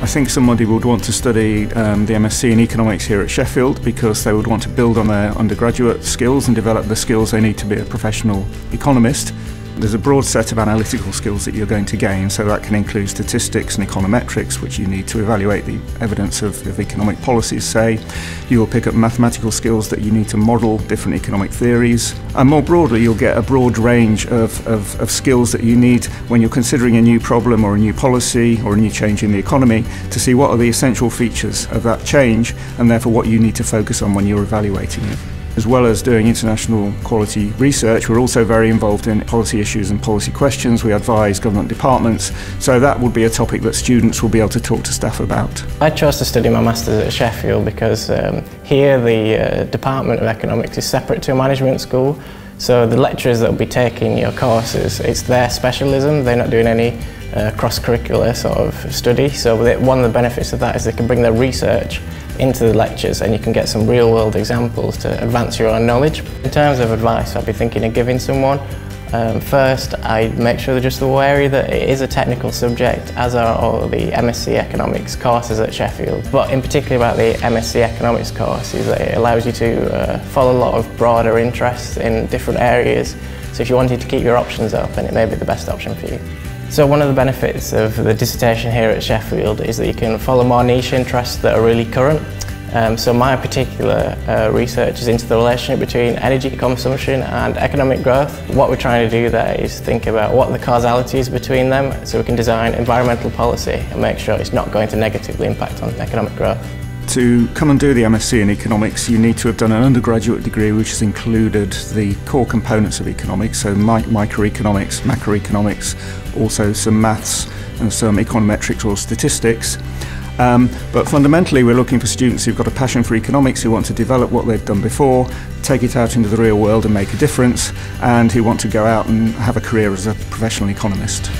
I think somebody would want to study um, the MSc in economics here at Sheffield because they would want to build on their undergraduate skills and develop the skills they need to be a professional economist. There's a broad set of analytical skills that you're going to gain, so that can include statistics and econometrics, which you need to evaluate the evidence of, of economic policies, say. You will pick up mathematical skills that you need to model different economic theories. And more broadly, you'll get a broad range of, of, of skills that you need when you're considering a new problem or a new policy or a new change in the economy to see what are the essential features of that change and therefore what you need to focus on when you're evaluating it. As well as doing international quality research, we're also very involved in policy issues and policy questions. We advise government departments, so that would be a topic that students will be able to talk to staff about. I chose to study my Masters at Sheffield because um, here the uh, Department of Economics is separate to a management school, so the lecturers that will be taking your courses, it's their specialism, they're not doing any uh, cross-curricular sort of study, so one of the benefits of that is they can bring their research into the lectures and you can get some real world examples to advance your own knowledge. In terms of advice I'd be thinking of giving someone, um, first I make sure they're just aware that it is a technical subject as are all the MSc Economics courses at Sheffield. But in particular about the MSc Economics course is that it allows you to uh, follow a lot of broader interests in different areas. So if you wanted to keep your options open it may be the best option for you. So one of the benefits of the dissertation here at Sheffield is that you can follow more niche interests that are really current. Um, so my particular uh, research is into the relationship between energy consumption and economic growth. What we're trying to do there is think about what the causality is between them so we can design environmental policy and make sure it's not going to negatively impact on economic growth. To come and do the MSc in economics, you need to have done an undergraduate degree which has included the core components of economics, so mi microeconomics, macroeconomics, also some maths and some econometrics or statistics. Um, but fundamentally, we're looking for students who've got a passion for economics, who want to develop what they've done before, take it out into the real world and make a difference, and who want to go out and have a career as a professional economist.